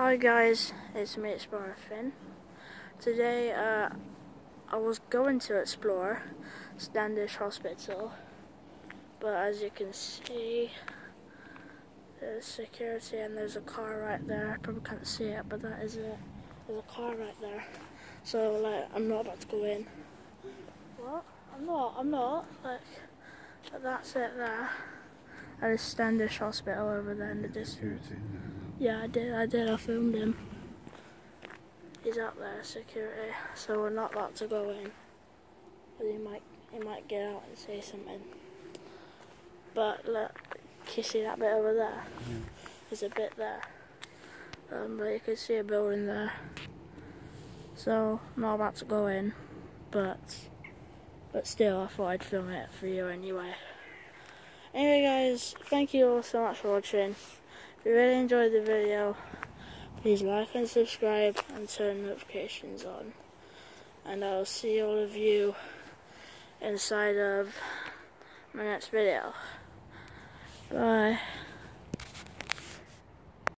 Hi guys, it's me Explorer Finn. Today uh, I was going to explore Standish Hospital, but as you can see, there's security and there's a car right there. I probably can't see it, but that is it. There's a car right there. So like, I'm not about to go in. What? I'm not. I'm not. Like, that's it there. And it's Standish Hospital over there in the distance. Yeah, I did. I did. I filmed him. He's out there, security. So we're not about to go in. But he might, he might get out and say something. But look, can you see that bit over there? Yeah. There's a bit there. Um, but you can see a building there. So I'm not about to go in, but but still, I thought I'd film it for you anyway. Anyway, guys, thank you all so much for watching. If you really enjoyed the video, please like and subscribe and turn notifications on. And I'll see all of you inside of my next video. Bye.